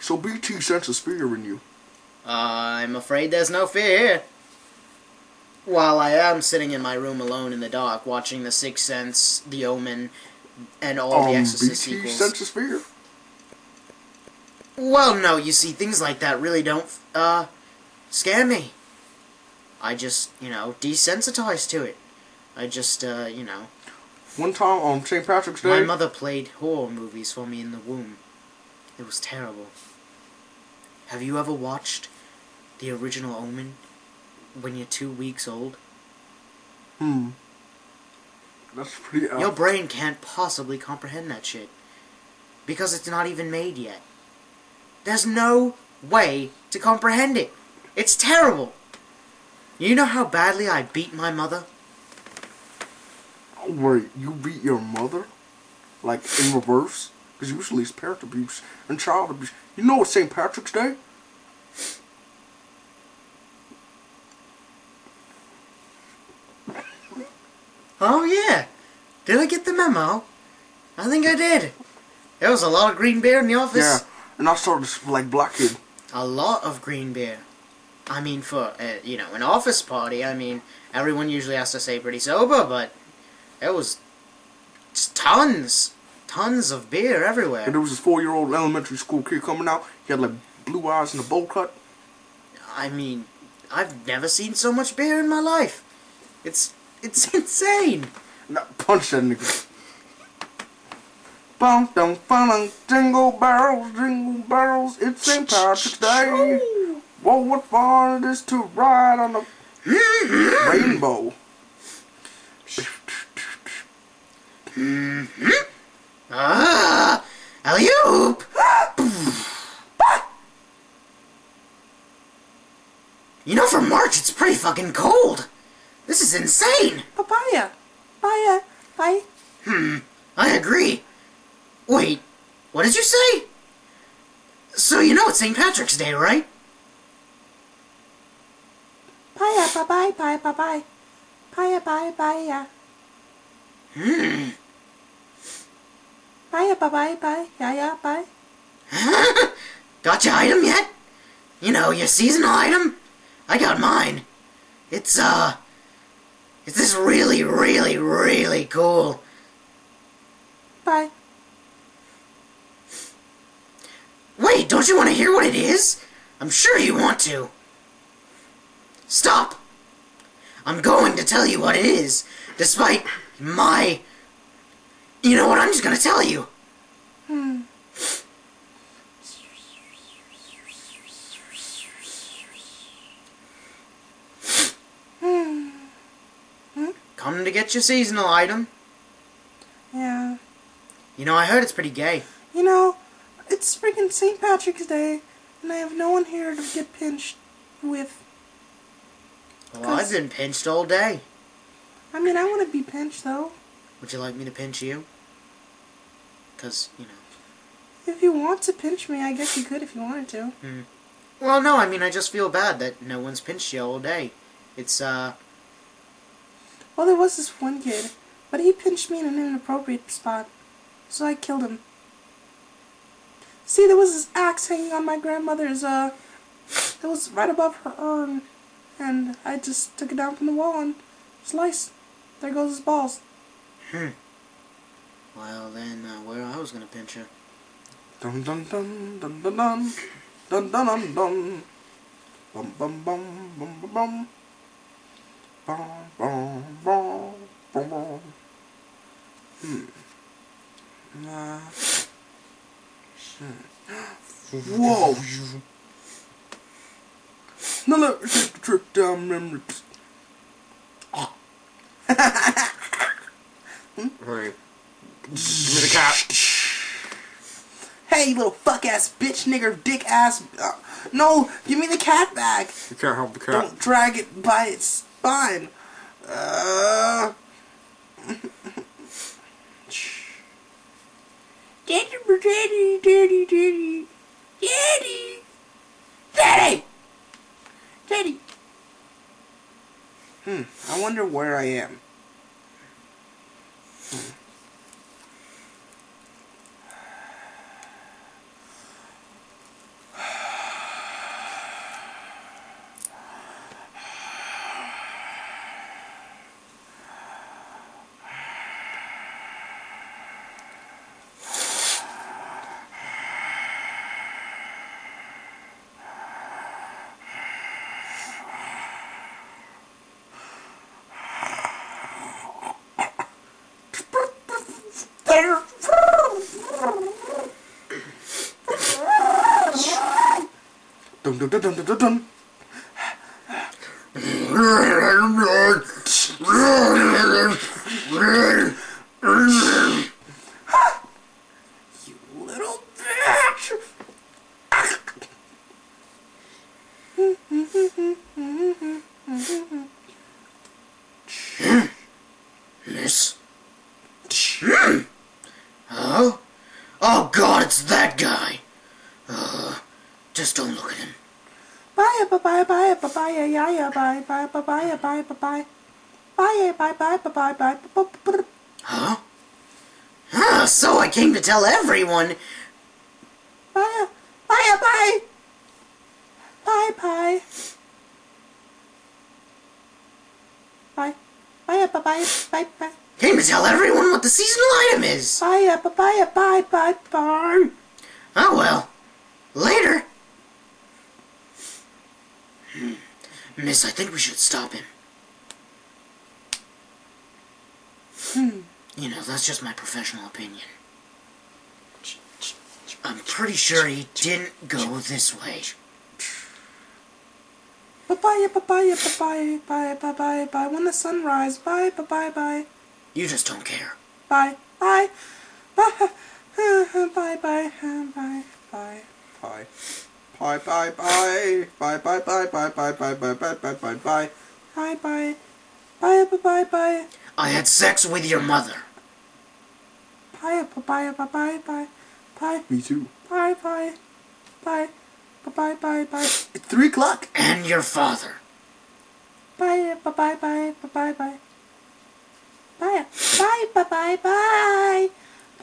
So BT senses fear in you. I'm afraid there's no fear here. While I am sitting in my room alone in the dark, watching The Sixth Sense, The Omen, and all the Um, Exorcist BT sequels. senses fear. Well, no, you see, things like that really don't, uh, scare me. I just, you know, desensitized to it. I just, uh, you know, One time on St. Patrick's Day, my mother played horror movies for me in the womb. It was terrible. Have you ever watched the original Omen when you're two weeks old? hmm, that's pretty. Uh, Your brain can't possibly comprehend that shit. Because it's not even made yet. There's no way to comprehend it. It's terrible. You know how badly I beat my mother? Wait, you beat your mother? Like in reverse? Because usually it's parent abuse and child abuse. You know it's St. Patrick's Day? Oh, yeah. Did I get the memo? I think I did. There was a lot of green beer in the office. Yeah. And I started like black kid. A lot of green beer. I mean, for, uh, you know, an office party, I mean, everyone usually has to stay pretty sober, but there was tons, tons of beer everywhere. And there was this four year old elementary school kid coming out. He had like blue eyes and a bowl cut. I mean, I've never seen so much beer in my life. It's it's insane. And I punched that nigga. Bum dum bum jingle barrels, jingle barrels, it's St. Patrick's Day. Whoa, what fun it is to ride on a rainbow. Ah, alley oop. You know, for March, it's pretty fucking cold. This is insane. Papaya. Papaya. Bye. Hmm, I agree. Wait, what did you say? So you know it's St. Patrick's Day, right? Paya, bye bye, bye bye bye. Paya, bye bye, yeah. Hmm. Paya, bye bye, bye, yeah, yeah, bye. got your item yet? You know, your seasonal item? I got mine. It's, uh... It's this really, really, really cool. Bye. Wait, don't you want to hear what it is? I'm sure you want to. Stop! I'm going to tell you what it is, despite my... You know what, I'm just gonna tell you. Hmm. Hmm. Come to get your seasonal item. Yeah. You know, I heard it's pretty gay. You know, it's freaking St. Patrick's Day, and I have no one here to get pinched with. Well, I've been pinched all day. I mean, I want to be pinched, though. Would you like me to pinch you? Because, you know. If you want to pinch me, I guess you could if you wanted to. Well, no, I mean, I just feel bad that no one's pinched you all day. It's, uh, Well, there was this one kid, but he pinched me in an inappropriate spot, so I killed him. See, there was this axe hanging on my grandmother's, uh, it was right above her urn, and I just took it down from the wall and sliced. There goes his balls. hmm. Well, then, uh, where I was gonna pinch you. Dun dun dun dun dun dun dun dun dun dun bum bum bum bum bum bum bum bum bum bum bum Hmm. Nah. Shit. Whoa! Let me take the trip down memory. Right. Give me the cap. Hey, you little fuck ass bitch nigger dick ass. Uh, no, give me the cat back. You can't help the cat. Don't drag it by its spine. Uh. Daddy, daddy, daddy, daddy, daddy, daddy, daddy. Hmm. I wonder where I am. Dum dum dum dum dum dum. dum. Grrrr! Just don't look at him. Bye, bye, bye, bye, bye, bye, yeah, yeah, bye, bye, bye, bye, bye, bye, bye. Bye, bye, bye, bye, bye, bye, bye, bye. Huh? Ah, so I came to tell everyone. Bye, bye, bye. Bye, bye. Bye. Bye, bye, bye, bye, bye. Came to tell everyone what the seasonal item is. Bye, bye, bye, bye, bye, bye. Oh well. Later. Miss, I think we should stop him. Hmm. You know, that's just my professional opinion. I'm pretty sure he didn't go this way. Bye, bye, bye, bye, bye, bye, bye, bye. bye bye. When the sun rises, bye, bye, bye, bye. You just don't care. Bye, bye, bye, bye, bye, bye, bye, bye. Bye. Bye bye bye. Bye bye bye bye bye bye bye bye bye bye bye. Bye, bye. Bye, bye, bye, bye. I had sex with your mother. Bye, bye, bye, bye, bye. Bye, Me too. bye, bye. Bye, bye, bye, bye. Bye. It's three o'clock. And your father. Bye, bye, bye, bye, bye, bye. Bye, bye, bye, bye, bye.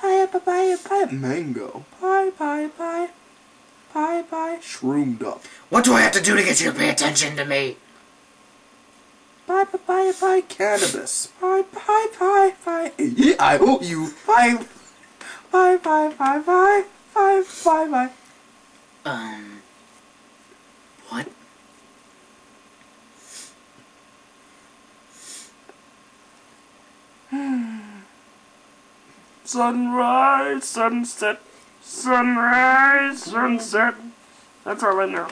Bye, bye, bye, bye. Mango. Bye, bye, bye. Bye, bye. Shroomed up. What do I have to do to get you to pay attention to me? Bye, bye, bye, bye. Cannabis. Bye, bye, bye, bye. Yeah, I owe you Bye. Bye bye, bye, bye. Bye, bye, bye. Um. What? Sunrise, sunset, sunrise, sunset. That's all I know.